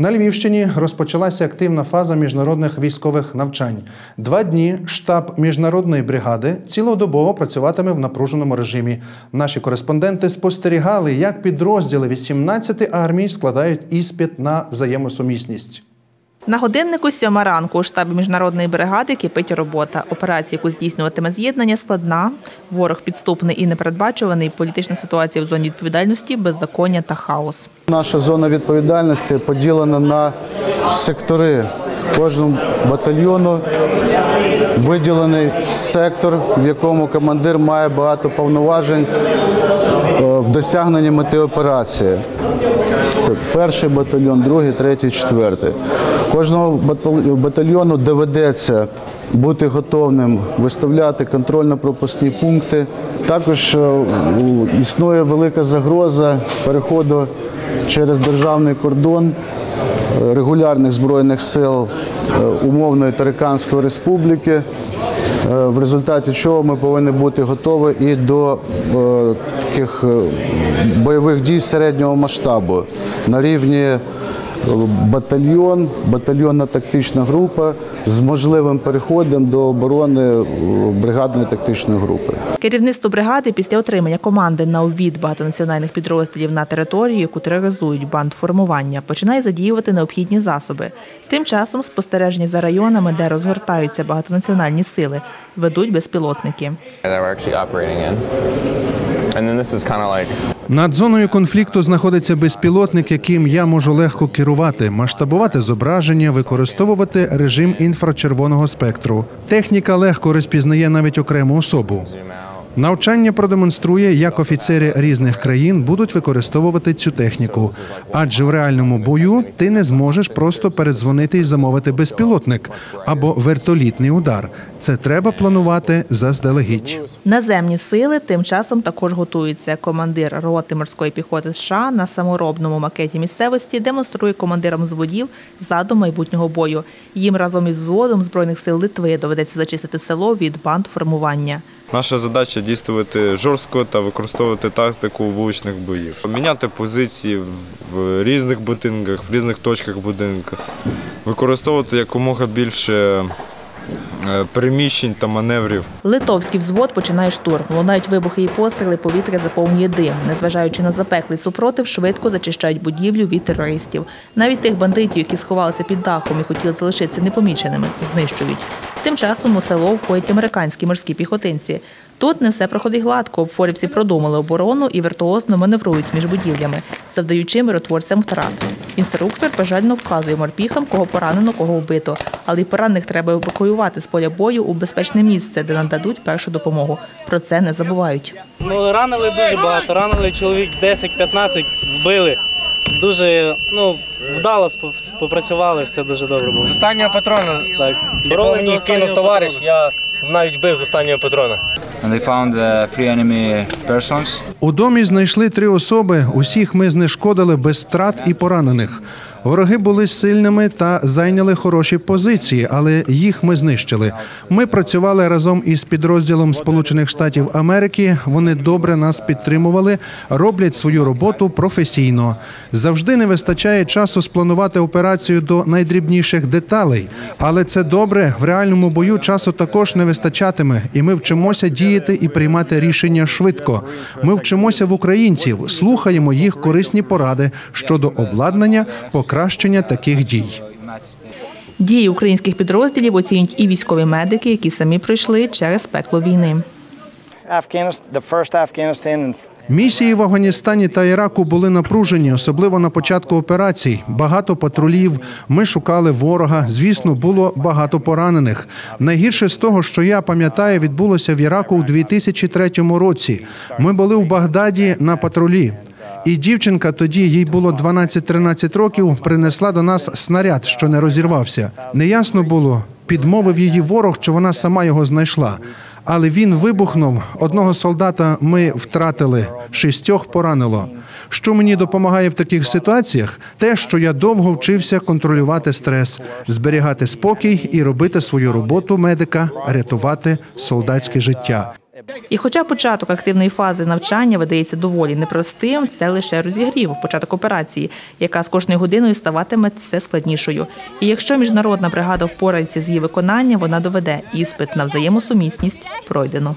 На Львівщині розпочалася активна фаза міжнародних військових навчань. Два дні штаб міжнародної бригади цілодобово працюватиме в напруженому режимі. Наші кореспонденти спостерігали, як підрозділи 18 армій складають іспит на взаємосумісність. На годиннику сьома ранку у штабі міжнародної бригади кипить робота. Операція, яку здійснюватиме з'єднання, складна. Ворог підступний і непередбачуваний. Політична ситуація в зоні відповідальності, беззаконня та хаос. Наша зона відповідальності поділена на сектори. Кожному батальйону виділений сектор, в якому командир має багато повноважень в мети операції. Це перший батальйон, другий, третій, четвертий. Баталь- батальйону доведеться бути готовним виставляти контрольно-пропускні пункти. Також е, існує велика загроза переходу через державний кордон е, регулярних збройних сил е, умовної Тариканської республіки, в результаті чого ми повинні бути готові і до е, таких е, бойових дій середнього масштабу на рівні е, батальйон, батальйонна тактична група з можливим переходом до оборони е, бригадної тактичної групи. Керівництво бригади після отримання команди на увід багатонаціональних підрозділів на територію, яку тероризують бандформування, починає задіювати необхідні засоби. Тим часом спостереження за районами, де розгортаються багатонаціональні сили, ведуть безпілотники. Над зоною конфлікту знаходиться безпілотник, яким я можу легко керувати, масштабувати зображення, використовувати режим інфрачервоного спектру. Техніка легко розпізнає навіть окрему особу. Навчання продемонструє, як офіцери різних країн будуть використовувати цю техніку. Адже в реальному бою ти не зможеш просто передзвонити і замовити безпілотник або вертолітний удар. Це треба планувати заздалегідь. Наземні сили тим часом також готуються. Командир роти морської піхоти США на саморобному макеті місцевості демонструє командирам зводів задум майбутнього бою. Їм разом із взводом збройних сил Литви доведеться зачистити село від банд формування. Наша задача дійствувати жорстко та використовувати тактику вуличних боїв. Міняти позиції в різних будинках, в різних точках будинку, використовувати якомога більше е, переміщень та маневрів. Литовський взвод починає штурм. Лунають вибухи і постріли, повітря заповнює дим. Незважаючи на запеклий супротив, швидко зачищають будівлю від терористів. Навіть тих бандитів, які сховалися під дахом і хотіли залишитися непоміченими, знищують. Тим часом у село входять американські морські піхотинці. Тут не все проходить гладко. Обфорівці продумали оборону і віртуозно маневрують між будівлями, завдаючи миротворцям втрат. Інструктор бажально вказує морпіхам, кого поранено, кого вбито. Але й поранених треба евакуювати з поля бою у безпечне місце, де нададуть першу допомогу. Про це не забувають. Ну, ранили дуже багато, ранили чоловік 10-15, вбили. Дуже ну, вдало спо- попрацювали, все дуже добре було. З останнього патрона, Так. Боролись мені кинув товариш, я навіть бив з останнього патрона. And they found uh. У домі знайшли три особи. Усіх ми знешкодили без втрат і поранених. Вороги були сильними та зайняли хороші позиції, але їх ми знищили. Ми працювали разом із підрозділом Сполучених Штатів Америки. Вони добре нас підтримували, роблять свою роботу професійно. Завжди не вистачає часу спланувати операцію до найдрібніших деталей, але це добре. В реальному бою часу також не вистачатиме, і ми вчимося діяти і приймати рішення швидко. Ми вчимося в українців, слухаємо їх корисні поради щодо обладнання, покращення таких дій. Дії українських підрозділів оцінюють і військові медики, які самі пройшли через пекло війни. Місії в Афганістані та Іраку були напружені, особливо на початку операцій. Багато патрулів. Ми шукали ворога. Звісно, було багато поранених. Найгірше з того, що я пам'ятаю, відбулося в Іраку у 2003 році. Ми були в Багдаді на патрулі. І дівчинка тоді, їй було 12-13 років, принесла до нас снаряд, що не розірвався. Неясно було, підмовив її ворог, чи вона сама його знайшла. Але він вибухнув. Одного солдата ми втратили, шістьох поранило. Що мені допомагає в таких ситуаціях? Те, що я довго вчився контролювати стрес, зберігати спокій і робити свою роботу медика, рятувати солдатське життя. І хоча початок активної фази навчання видається доволі непростим, це лише розігрів, початок операції, яка з кожною годиною ставатиме все складнішою. І якщо міжнародна бригада впорається з її виконанням, вона доведе іспит на взаємосумісність пройдено.